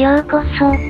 ようこそ。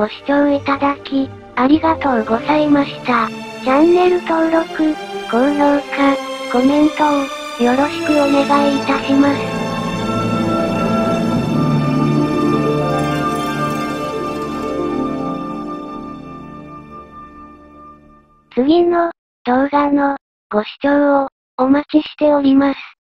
ご視聴いただき、ありがとうございました。チャンネル登録、高評価、コメントを、よろしくお願いいたします。次の動画のご視聴をお待ちしております。